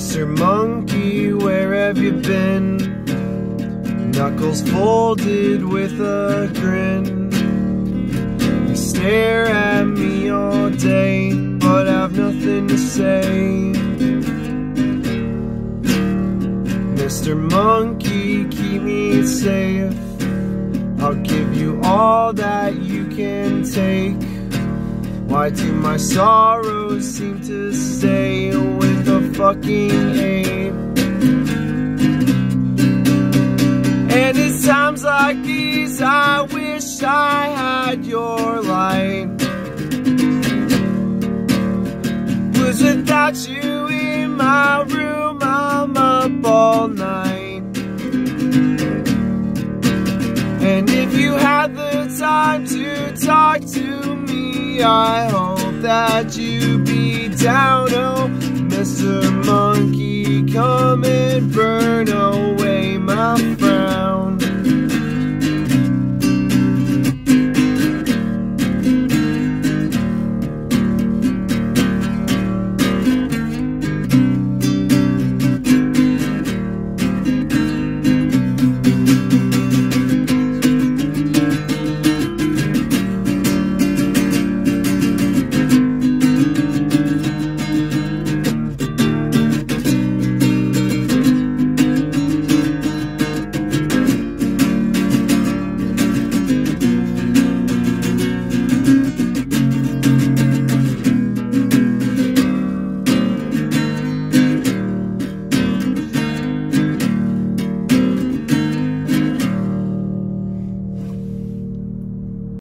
Mr. Monkey, where have you been? Knuckles folded with a grin. You stare at me all day, but have nothing to say. Mr. Monkey, keep me safe. I'll give you all that you can take. Why do my sorrows seem to fucking ape? And it's times like these I wish I had your light. Cause without you in my room, I'm up all night. And if you had the time to talk to me, I hope that you'd be come and burn away my frown.